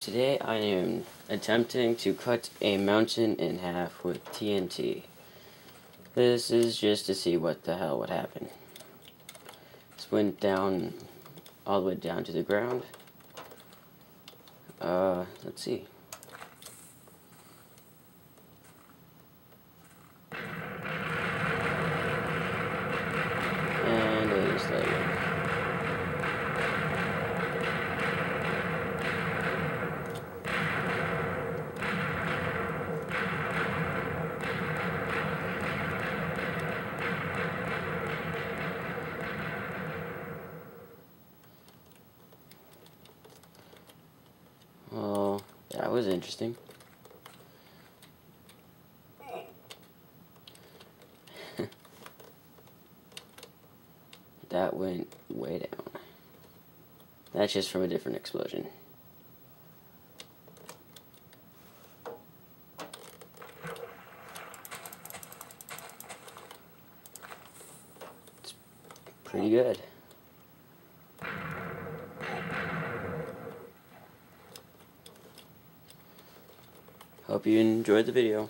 Today I am attempting to cut a mountain in half with TNT. This is just to see what the hell would happen. This went down, all the way down to the ground. Uh, let's see. That was interesting. that went way down. That's just from a different explosion. It's pretty good. Hope you enjoyed the video.